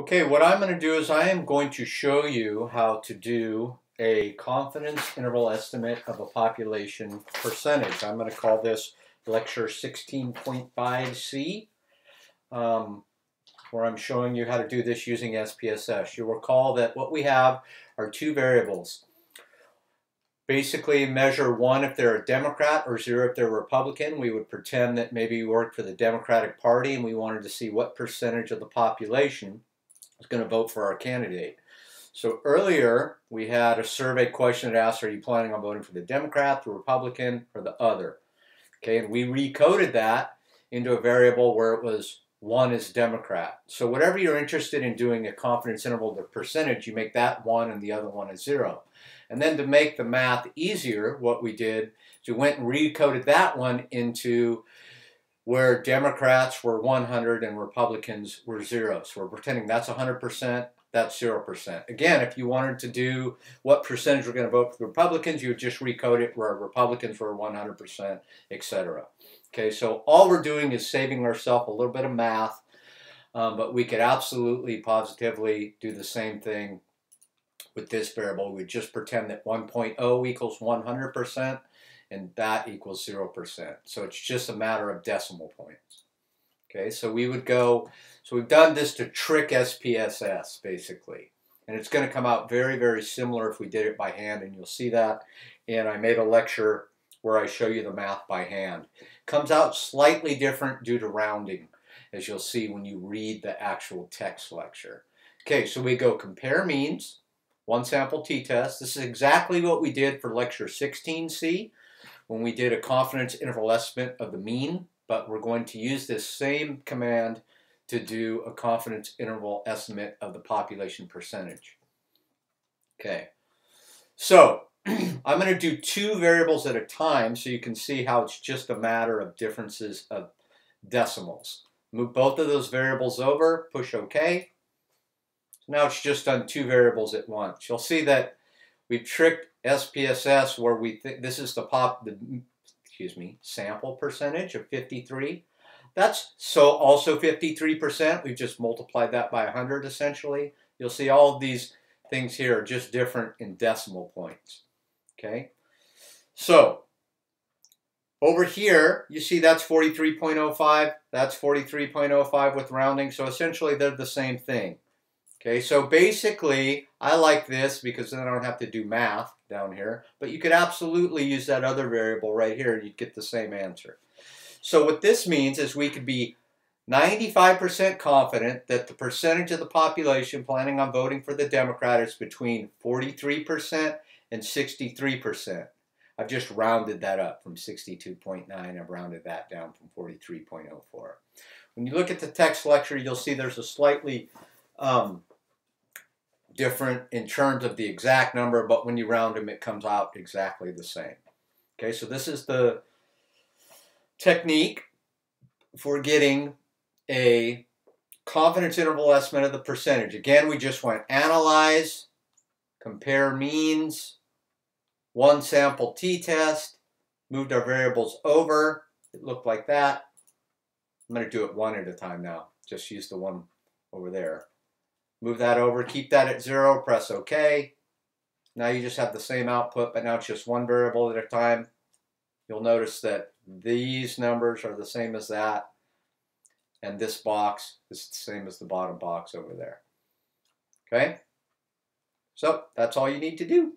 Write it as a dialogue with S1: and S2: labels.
S1: Okay, what I'm going to do is I am going to show you how to do a confidence interval estimate of a population percentage. I'm going to call this lecture 16.5C, um, where I'm showing you how to do this using SPSS. You'll recall that what we have are two variables. Basically measure one if they're a Democrat or zero if they're Republican. We would pretend that maybe we worked for the Democratic Party and we wanted to see what percentage of the population is going to vote for our candidate. So earlier, we had a survey question that asked, are you planning on voting for the Democrat, the Republican, or the other? Okay, and we recoded that into a variable where it was one is Democrat. So whatever you're interested in doing a confidence interval, the percentage, you make that one and the other one is zero. And then to make the math easier, what we did is we went and recoded that one into where Democrats were 100 and Republicans were zero. So we're pretending that's 100%, that's 0%. Again, if you wanted to do what percentage we're going to vote for the Republicans, you would just recode it where Republicans were 100%, etc. Okay, so all we're doing is saving ourselves a little bit of math, um, but we could absolutely positively do the same thing with this variable. We just pretend that 1.0 equals 100%, and that equals 0%. So it's just a matter of decimal points. Okay, so we would go, so we've done this to trick SPSS basically. And it's going to come out very, very similar if we did it by hand, and you'll see that. And I made a lecture where I show you the math by hand. Comes out slightly different due to rounding, as you'll see when you read the actual text lecture. Okay, so we go compare means, one sample t-test. This is exactly what we did for lecture 16C when we did a confidence interval estimate of the mean, but we're going to use this same command to do a confidence interval estimate of the population percentage. Okay, so I'm going to do two variables at a time so you can see how it's just a matter of differences of decimals. Move both of those variables over, push OK. Now it's just done two variables at once. You'll see that we've tricked SPSS where we think this is the pop the excuse me sample percentage of 53. That's so also 53%. We've just multiplied that by 100 essentially. You'll see all of these things here are just different in decimal points. Okay, so over here you see that's 43.05. That's 43.05 with rounding. So essentially they're the same thing. Okay, so basically, I like this because then I don't have to do math down here, but you could absolutely use that other variable right here and you'd get the same answer. So what this means is we could be 95% confident that the percentage of the population planning on voting for the Democrat is between 43% and 63%. I've just rounded that up from 62.9. I've rounded that down from 43.04. When you look at the text lecture, you'll see there's a slightly um, different in terms of the exact number, but when you round them, it comes out exactly the same. Okay, so this is the technique for getting a confidence interval estimate of the percentage. Again, we just went analyze, compare means, one sample t-test, moved our variables over. It looked like that. I'm going to do it one at a time now. Just use the one over there. Move that over, keep that at zero, press OK. Now you just have the same output, but now it's just one variable at a time. You'll notice that these numbers are the same as that, and this box is the same as the bottom box over there. Okay? So that's all you need to do.